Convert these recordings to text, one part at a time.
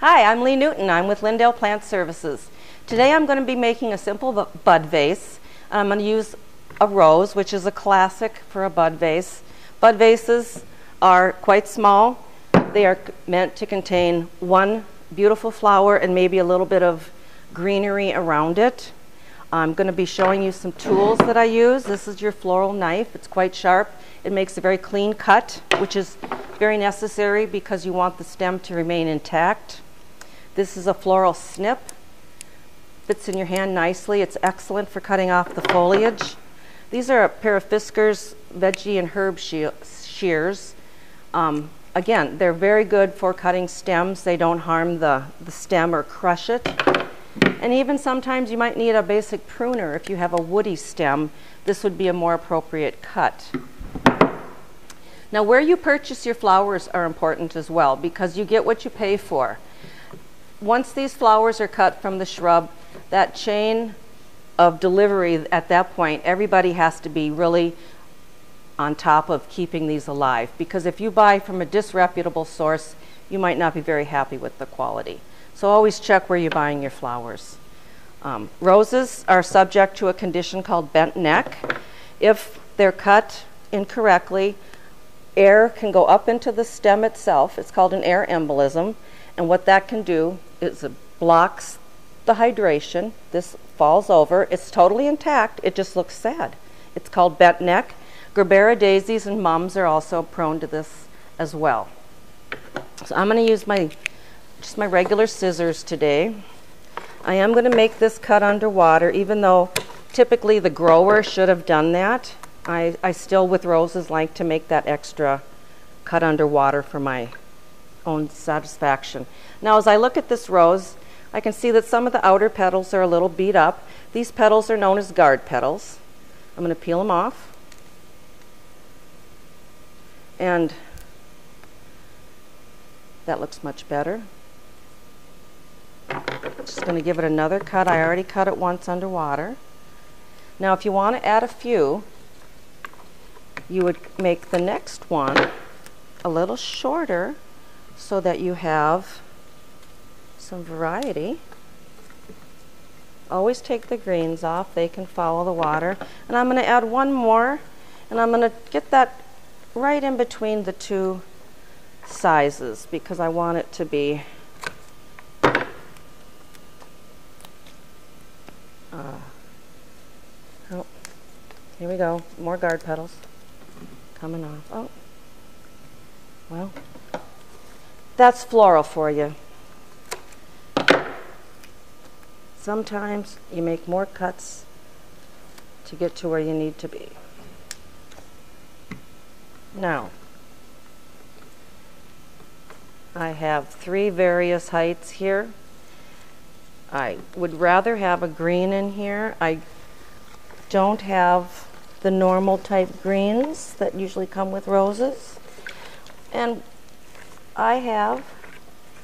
Hi, I'm Lee Newton. I'm with Lyndale Plant Services. Today I'm going to be making a simple bud vase. I'm going to use a rose, which is a classic for a bud vase. Bud vases are quite small. They are meant to contain one beautiful flower and maybe a little bit of greenery around it. I'm going to be showing you some tools that I use. This is your floral knife. It's quite sharp. It makes a very clean cut, which is very necessary because you want the stem to remain intact. This is a floral snip. Fits in your hand nicely. It's excellent for cutting off the foliage. These are a pair of Fiskars veggie and herb shears. Um, again, they're very good for cutting stems. They don't harm the, the stem or crush it. And even sometimes you might need a basic pruner. If you have a woody stem, this would be a more appropriate cut. Now where you purchase your flowers are important as well because you get what you pay for. Once these flowers are cut from the shrub, that chain of delivery at that point, everybody has to be really on top of keeping these alive because if you buy from a disreputable source, you might not be very happy with the quality. So always check where you're buying your flowers. Um, roses are subject to a condition called bent neck. If they're cut incorrectly, air can go up into the stem itself. It's called an air embolism. And what that can do is it blocks the hydration. This falls over. It's totally intact. It just looks sad. It's called bent neck. Gerbera daisies and mums are also prone to this as well. So I'm going to use my just my regular scissors today. I am going to make this cut underwater, even though typically the grower should have done that. I, I still, with roses, like to make that extra cut underwater for my own satisfaction. Now, as I look at this rose, I can see that some of the outer petals are a little beat up. These petals are known as guard petals. I'm going to peel them off. And that looks much better. Just going to give it another cut. I already cut it once underwater. Now, if you want to add a few, you would make the next one a little shorter so that you have some variety. Always take the greens off, they can follow the water. And I'm going to add one more, and I'm going to get that right in between the two sizes because I want it to be uh, oh, here we go, more guard petals coming off. Oh, well, that's floral for you. Sometimes you make more cuts to get to where you need to be. Now, I have three various heights here. I would rather have a green in here. I don't have the normal type greens that usually come with roses. And I have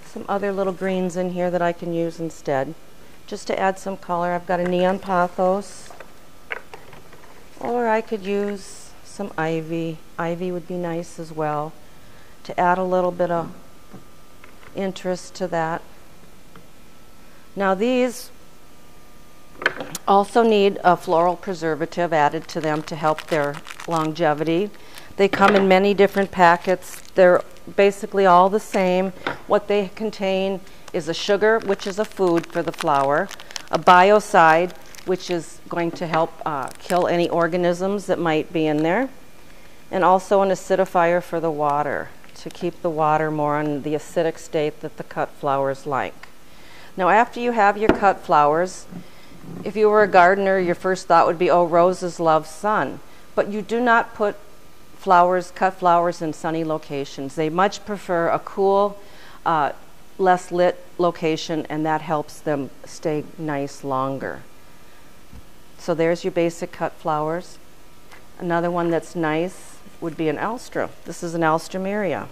some other little greens in here that I can use instead. Just to add some color, I've got a neon pothos. Or I could use some ivy. Ivy would be nice as well to add a little bit of interest to that. Now these also need a floral preservative added to them to help their longevity. They come in many different packets. They're basically all the same. What they contain is a sugar, which is a food for the flower, a biocide, which is going to help uh, kill any organisms that might be in there, and also an acidifier for the water to keep the water more on the acidic state that the cut flowers like. Now after you have your cut flowers, if you were a gardener, your first thought would be, oh, roses love sun. But you do not put flowers, cut flowers in sunny locations. They much prefer a cool, uh, less lit location, and that helps them stay nice longer. So there's your basic cut flowers. Another one that's nice would be an alstra. This is an alstroemeria.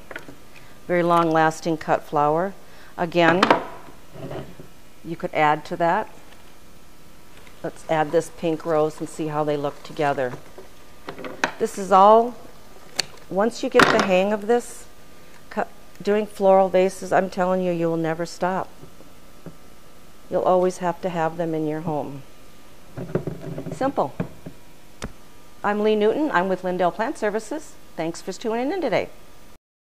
Very long lasting cut flower. Again, you could add to that. Let's add this pink rose and see how they look together. This is all, once you get the hang of this, doing floral vases, I'm telling you, you will never stop. You'll always have to have them in your home. Simple. I'm Lee Newton. I'm with Lyndale Plant Services. Thanks for tuning in today.